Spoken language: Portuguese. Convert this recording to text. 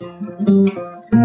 Música